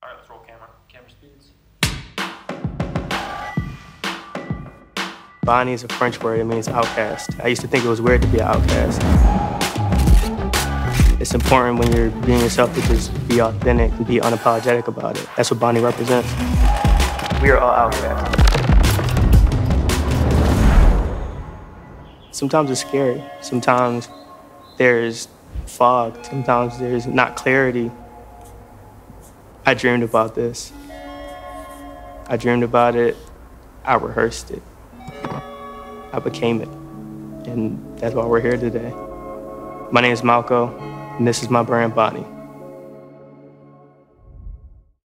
All right, let's roll camera. Camera speeds. Banni is a French word. It means outcast. I used to think it was weird to be an outcast. It's important when you're being yourself to just be authentic and be unapologetic about it. That's what Banni represents. We are all outcasts. Sometimes it's scary. Sometimes there's fog. Sometimes there's not clarity. I dreamed about this. I dreamed about it. I rehearsed it. I became it. And that's why we're here today. My name is Malcolm, and this is my brand, Banni.